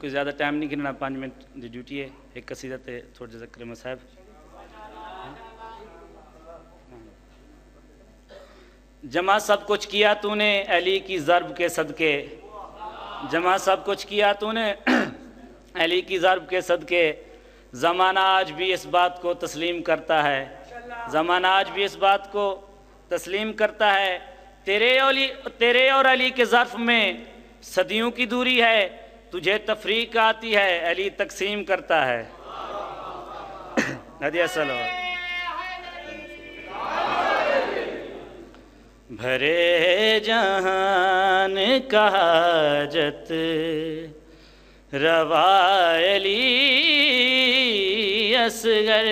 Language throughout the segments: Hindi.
कोई ज़्यादा टाइम नहीं गिनना, पाँच मिनट की ड्यूटी है, एक कसीदा ते थोड़ा जैसा करेमा साहब। जमा सब कुछ किया तूने अली की ज़रब के सदके? जमा सब कुछ किया तूने अली की ज़रब के सदके? ज़माना आज भी इस बात को तस्लीम करता है। ज़माना आज भी इस बात को तस्लीम करता है। तेरे अली, तेरे और अली के ज़र्फ में सदियों की दूरी है। तुझे तफरीक आती है, अली तकसीम करता है। हदिया भरे जहान का हाजत रवायली असगर।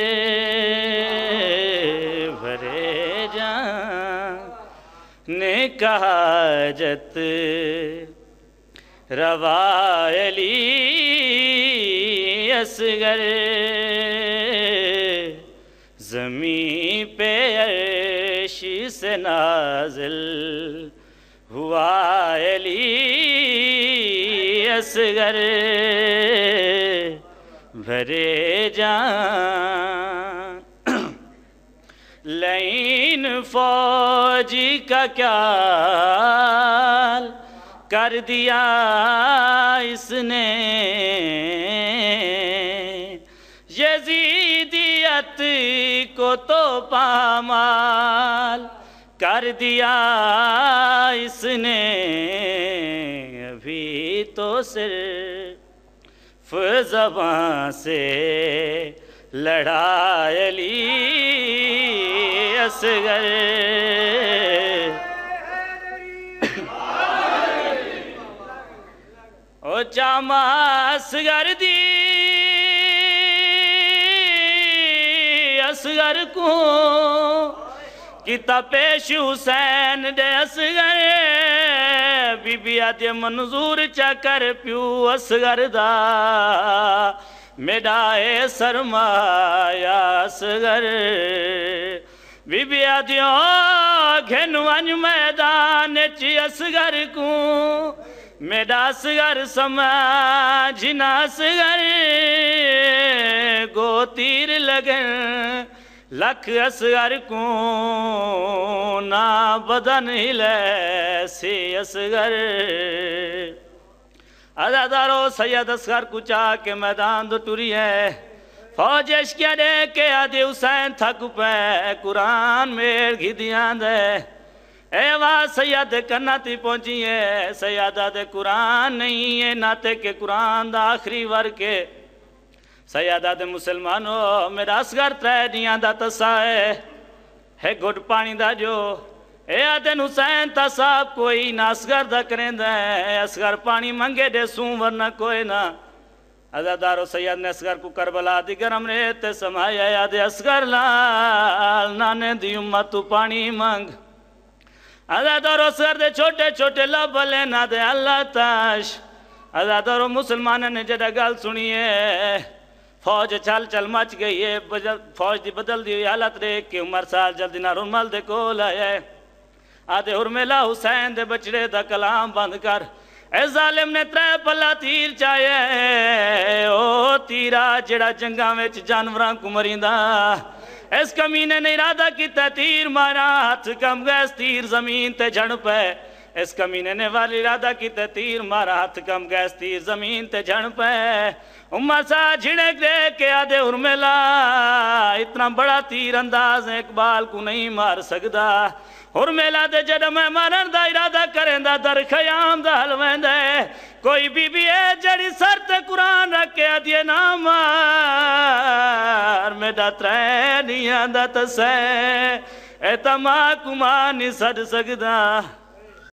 भरे जहान का हाजत रवायली असगर। जमी पे अर्शी से नाजिल हुआ अली असगर। भरे जान। लाइन फौजी का क्या कर दिया इसने। यजीदियत को तो पामाल कर दिया इसने। अभी तो सिर्फ़ जबां से लड़ायली असगर। ओ चामा असगर दी असगर को किता पेश हुसैन दे असगर बीबी आदि मंजूर चकर प्यू असगर दा मेरा ए सरमाया असगर बीबी आदियो घिन वंज मैदान च असगर को मेरा असगर समझना असगर गो तीर लगन, लख असगर को ना बदन हिले, से असगर अदादारो सैयद असगर कुचा के मैदान दो टुरी है फौज क्या दे के आदि हुसैन थक पे, कुरान मेर घिदियाँ दे। ए वाह सैयद कन्ना ती पहुँची है सैयदा दे कुरान नहीं है, नाते के कुरान दा आखिरी वर्ग के सैयदा दे मुसलमानो, मेरा असगर त्रै दियाँ दा तसा है। है गुड पानी दा जो ए आदन हुसैन ता साहब कोई ना असगर दा करेंदा है, असगर पानी मंगे दे सू वरना कोई ना। अजादारो सैयद ने असगर को करबला दी गरम रेत समाया, याद असगर लाल, नाने दी उम्मा तू पानी मंग। अजादारो असगर दे छोटे छोटे लब लेना दे अल्लाह ताश अजादारो मुसलमान ने जरा गल सुनी है फौज चल चल मच गई है फौज की बदल दी हुई हालत देख के उमर साल जल्दी ना रुमल दे कोल आया आदे उर्मिला हुसैन दे बचड़े दा कलाम बंद कर ए जालिम ने त्रै पल्ला तीर चाया ओ तीरा जेड़ा जंगा विच जानवरां को मरींदा इस कमीने ने इरादा किया तीर मारा, हाथ कम गए तीर ज़मीन ते झड़ पे इस कमीने ने वाली इरादा किया तीर मारा, हाथ कम गैस, तीर ज़मीन ते झड़ पे उम्मा सा झिड़क दे के आदे उर्मिला, इतना बड़ा तीर अंदाज इकबाल को नहीं मार सकता उर्मिला दे जद मैं मारन दा इरादा करेंदा, दर खयाम दा हल कोई बीबी है, जड़ी सर ते कुरान रख के आदिए ना मार मेरा त्रै नहीं आंदा तसै ए तमा कुमा नहीं सद सकदा